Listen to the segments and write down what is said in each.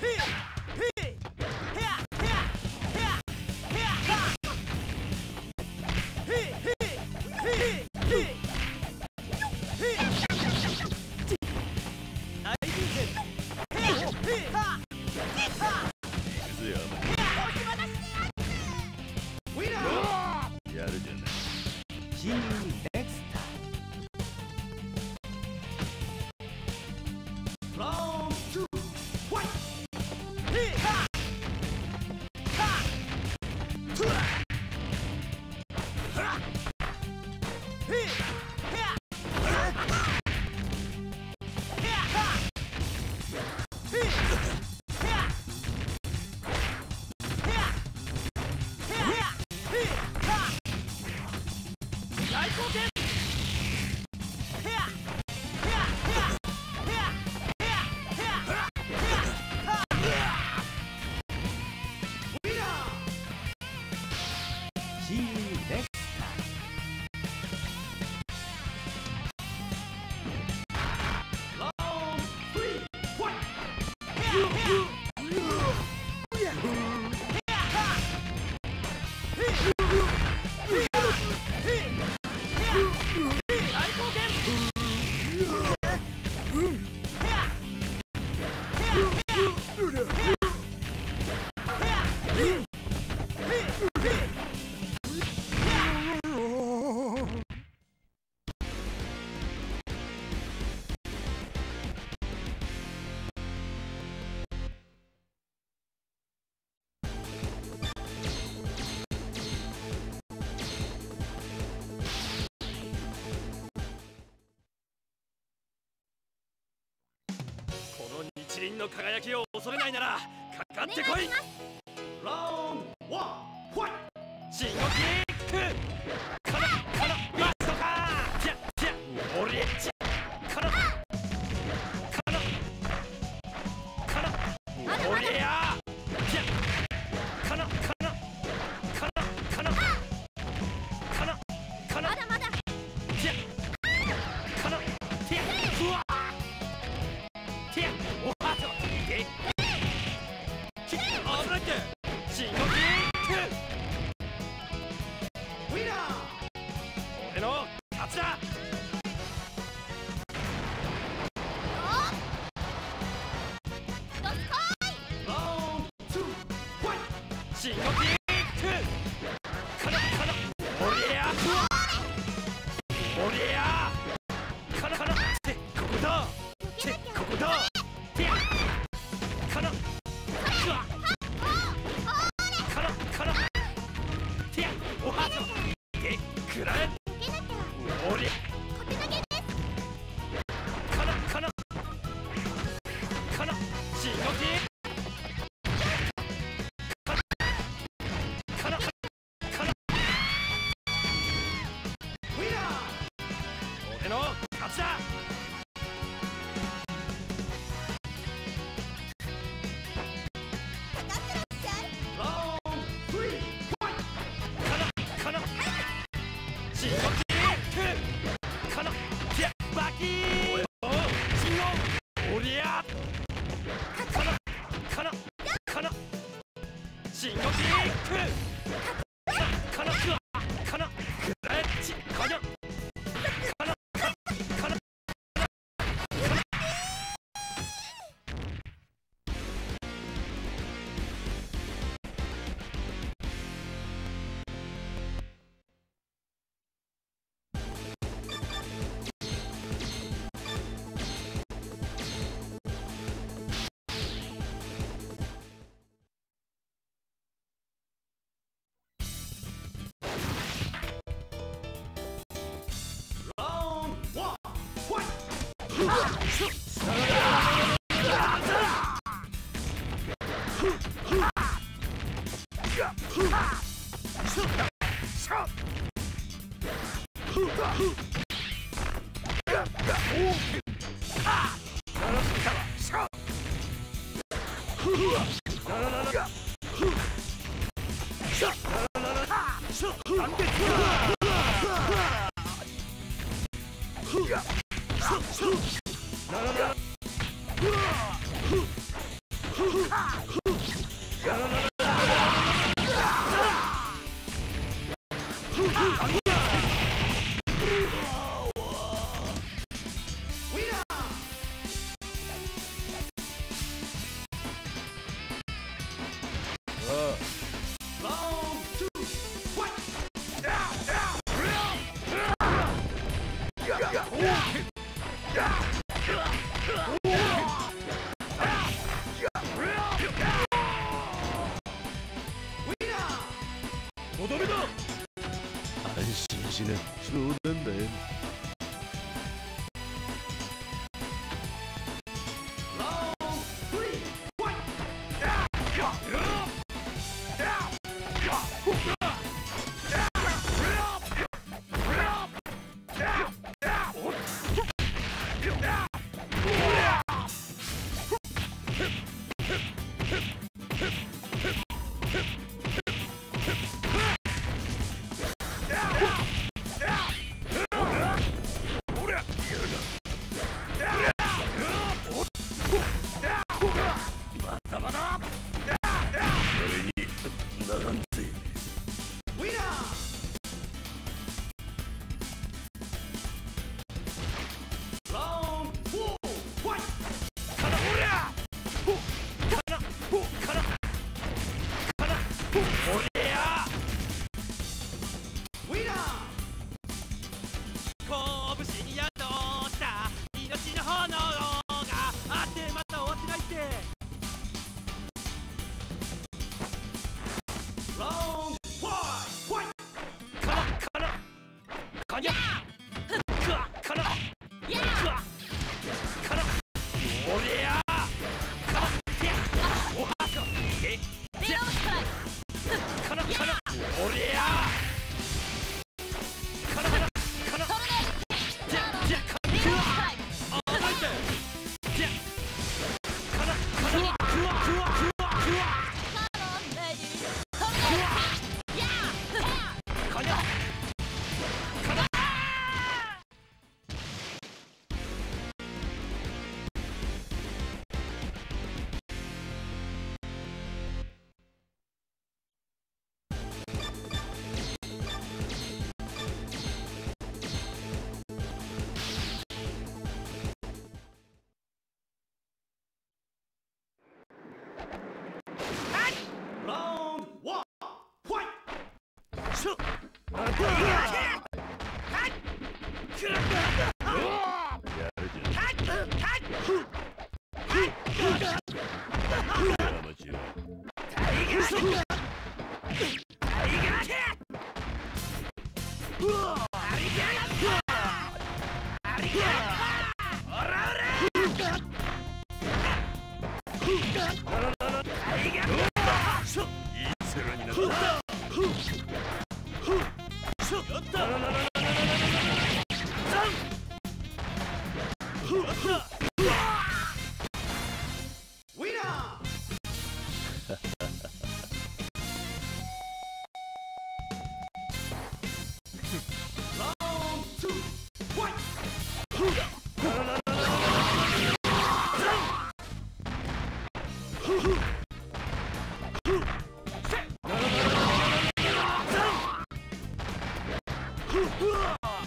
Here! 麒麟の輝きを恐れないならかかってこい。ラウンドワンファイト。地しごの勝ちだ。Yeah. or Oh, God.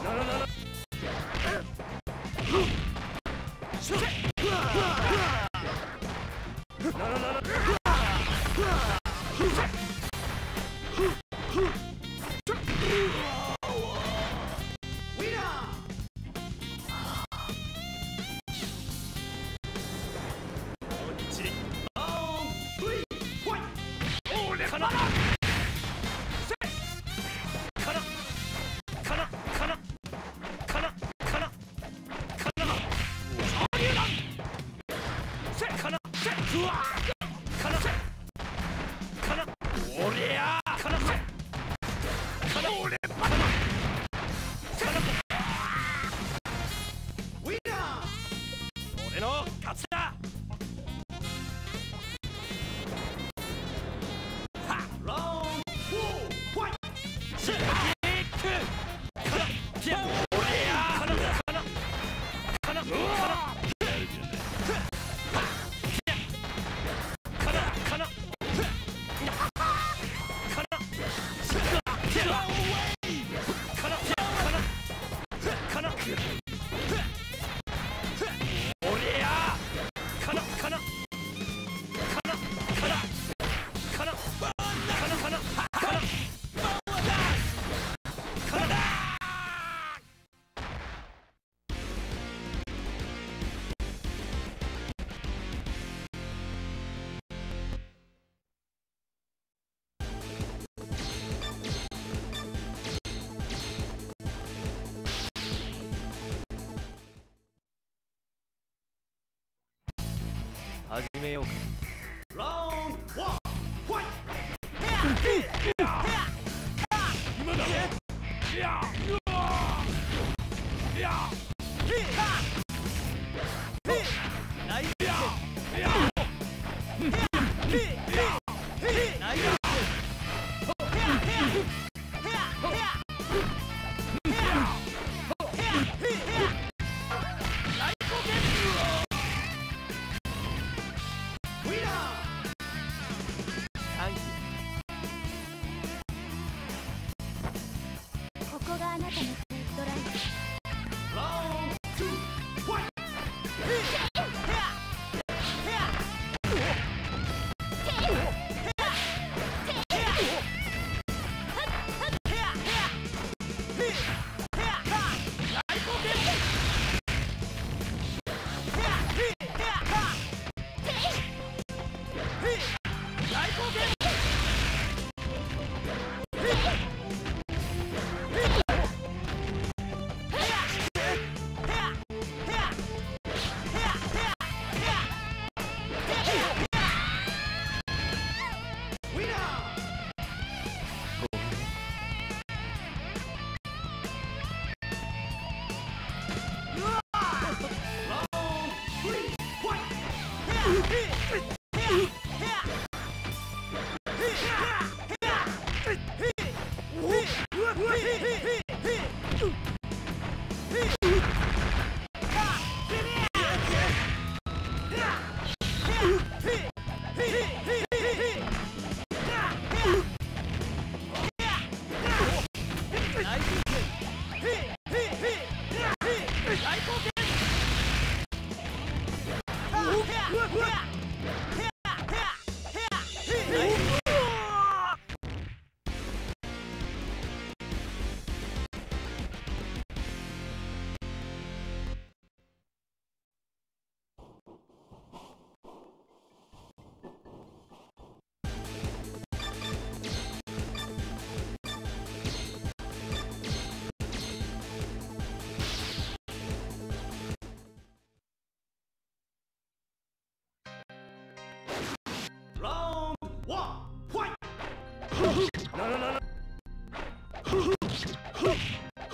俺俺始めようか。ラウンドワンここがあなたの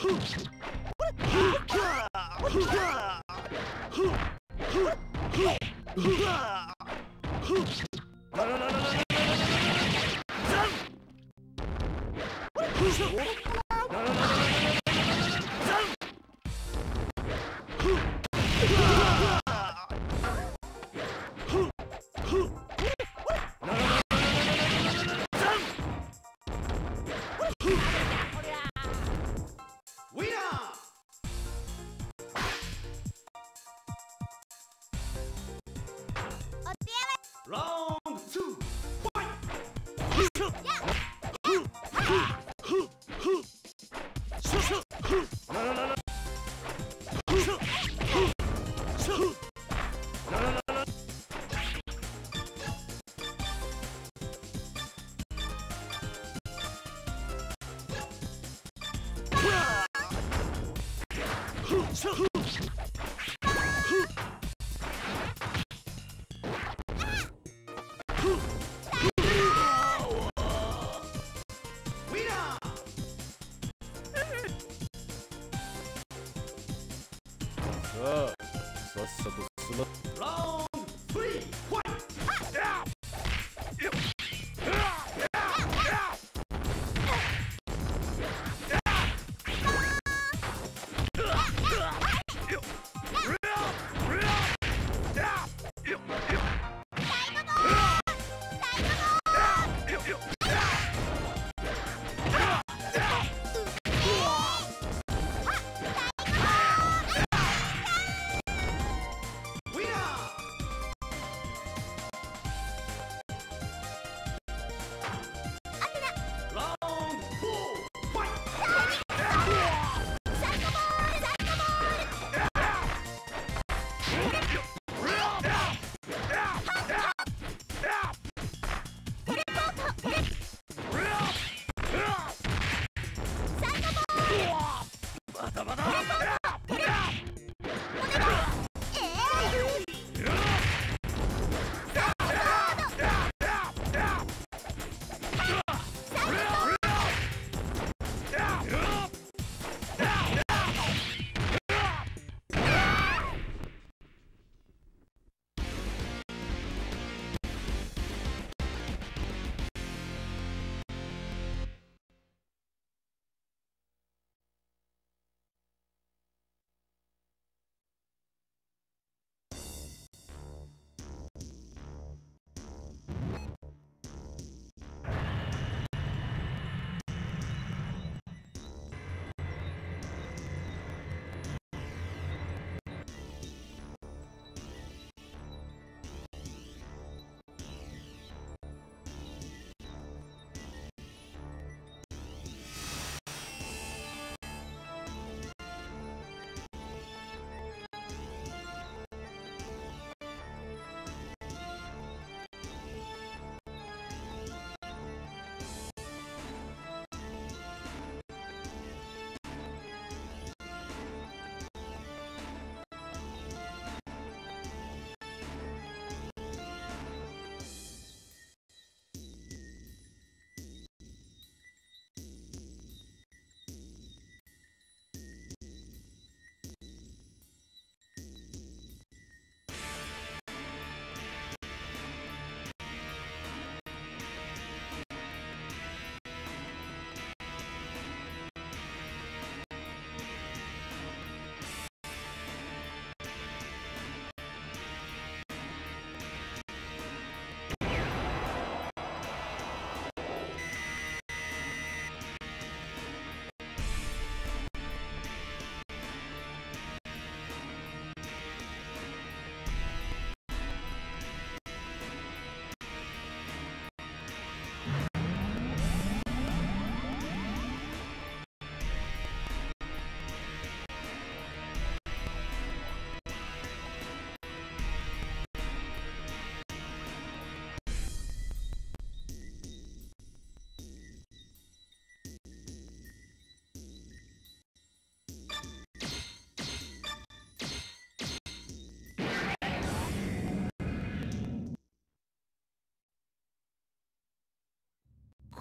Ooh. look.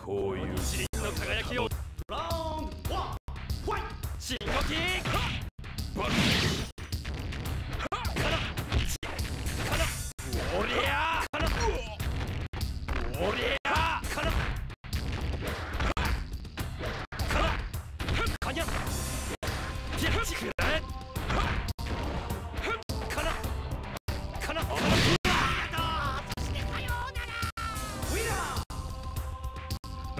こういう真の輝きを。ラーンワン。ファイト。進撃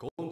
그 럼,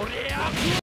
俺い